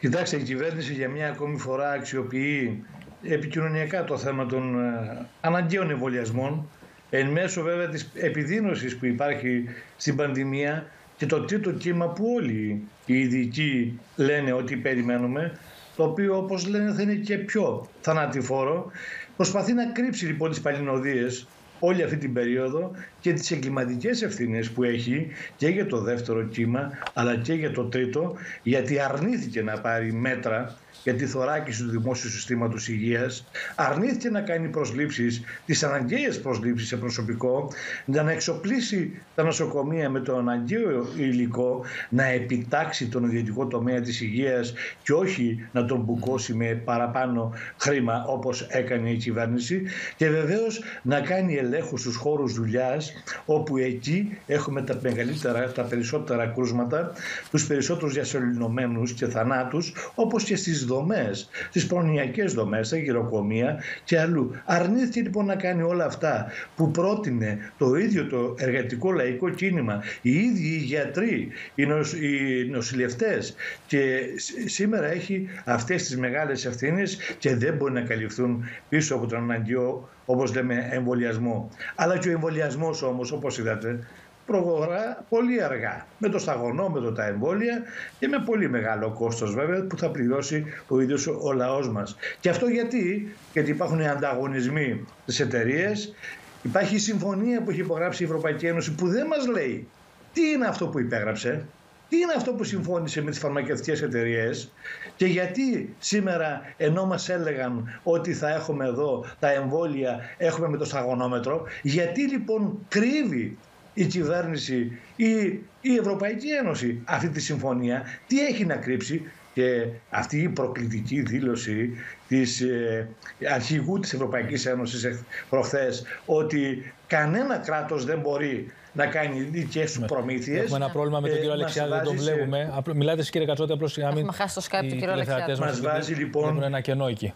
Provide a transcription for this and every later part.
Κοιτάξτε, η κυβέρνηση για μια ακόμη φορά αξιοποιεί επικοινωνιακά το θέμα των ε, αναγκαίων εμβολιασμών εν μέσω βέβαια της επιδείνωσης που υπάρχει στην πανδημία και το τρίτο κύμα που όλοι οι ειδικοί λένε ότι περιμένουμε το οποίο όπως λένε θα είναι και πιο θανατηφόρο. Προσπαθεί να κρύψει λοιπόν τις παλινοδίες όλη αυτή την περίοδο και τις εγκληματικές ευθύνες που έχει και για το δεύτερο κύμα αλλά και για το τρίτο γιατί αρνήθηκε να πάρει μέτρα για τη θωράκιση του δημόσιου συστήματος υγείας, αρνήθηκε να κάνει προσλήψεις, τις αναγκαίες προσλήψεις σε προσωπικό, να εξοπλίσει τα νοσοκομεία με το αναγκαίο υλικό, να επιτάξει τον ιδιωτικό τομέα της υγείας και όχι να τον μπουκώσει με παραπάνω χρήμα όπως έκανε η κυβέρνηση και βεβαίως να κάνει ελέγχους στους χώρους δουλειάς όπου εκεί έχουμε τα μεγαλύτερα, τα περισσότερα κρούσματα, τους περισσότερους διασωληνωμένους και θανάτους όπως και στις δομές, στις προνοιακές δομές, στα γυροκομεία και αλλού. Αρνήθηκε λοιπόν να κάνει όλα αυτά που πρότεινε το ίδιο το εργατικό λαϊκό κίνημα, οι ίδιοι οι γιατροί, οι, νοσ, οι νοσηλευτές και σήμερα έχει αυτές τις μεγάλες ευθύνες και δεν μπορεί να καλυφθούν πίσω από τον αναγκαίο όπως λέμε εμβολιασμό. Αλλά και ο εμβολιασμός όμως όπως είδατε προχωρά πολύ αργά με το σταγονόμετρο τα εμβόλια και με πολύ μεγάλο κόστος βέβαια που θα πληρώσει ο ίδιος ο λαός μας. Και αυτό γιατί, γιατί υπάρχουν ανταγωνισμοί στις εταιρείες, υπάρχει η συμφωνία που έχει υπογράψει η Ευρωπαϊκή Ένωση που δεν μας λέει τι είναι αυτό που υπέγραψε, τι είναι αυτό που συμφώνησε με τις φαρμακευτικές εταιρείες και γιατί σήμερα ενώ μας έλεγαν ότι θα έχουμε εδώ τα εμβόλια, έχουμε με το σταγονόμετρο, γιατί λοιπόν κρύβει η κυβέρνηση ή η Ευρωπαϊκή Ένωση αυτή τη συμφωνία, τι έχει να κρύψει; Και αυτή η προκλητική δήλωση της ε, αρχηγού της Ευρωπαϊκής Ένωσης προχθές ότι κανένα κράτος δεν μπορεί να κάνει δικές του ναι. προμήθειες. Έχουμε ένα πρόβλημα με τον κύριο ε, Αλεξιάδη, δεν τον βλέπουμε. Σε... Μιλάτε κύριε Κατσότη, απλώς για να μην... Έχουμε χάσει το Skype του κύριου Αλεξιάδη. Μας βάζει λοιπόν... Έχουν ένα κενό εκεί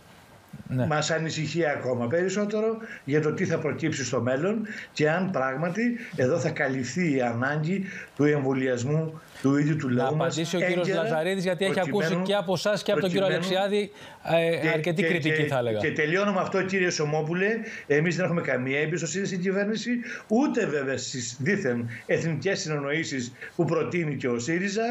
ναι. μας ανησυχεί ακόμα περισσότερο για το τι θα προκύψει στο μέλλον και αν πράγματι εδώ θα καλυφθεί η ανάγκη του εμβολιασμού του ίδιου του λαού Να απαντήσει ο κύριος Λαζαρίδης γιατί έχει ακούσει και από εσάς και από τον κύριο Αλεξιάδη ε, αρκετή κριτική θα έλεγα. Και τελειώνω με αυτό κύριε Σομόπουλε, εμείς δεν έχουμε καμία εμπιστοσύνη στην κυβέρνηση ούτε βέβαια στις δίθεν εθνικές συνεννοήσεις που προτείνει και ο ΣΥΡΙΖΑ,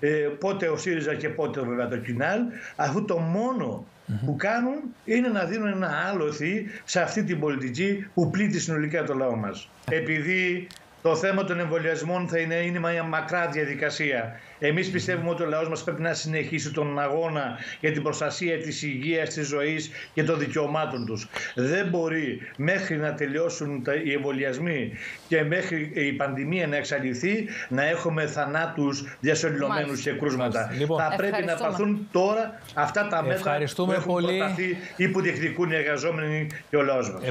ε, πότε ο ΣΥΡΙΖΑ και πότε βέβαια το Κινάλ, αφού το μόνο που κάνουν είναι να δίνουν ένα άλοθη σε αυτή την πολιτική που πλήττει συνολικά το λαό μας. Επειδή το θέμα των εμβολιασμών θα είναι, είναι μια μακρά διαδικασία. Εμείς πιστεύουμε ότι ο λαός μας πρέπει να συνεχίσει τον αγώνα για την προστασία της υγείας, της ζωής και των δικαιωμάτων τους. Δεν μπορεί μέχρι να τελειώσουν οι εμβολιασμοί και μέχρι η πανδημία να εξαλειφθεί να έχουμε θανάτους διασωληνωμένους και κρούσματα. Λοιπόν, θα πρέπει να πάρθουν τώρα αυτά τα μέτρα που έχουν πολύ. προταθεί ή που διεκδικούν οι εργαζόμενοι και ο λαός μας.